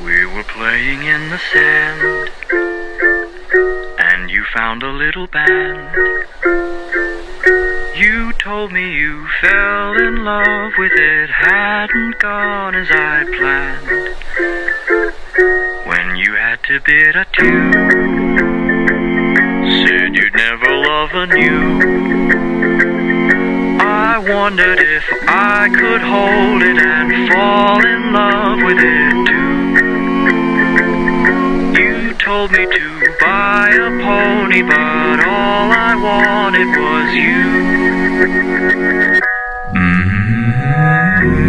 We were playing in the sand, and you found a little band. You told me you fell in love with it, hadn't gone as I planned. When you had to bid a adieu, said you'd never love anew. I wondered if I could hold it and fall in love with it told me to buy a pony, but all I wanted was you. Mm -hmm.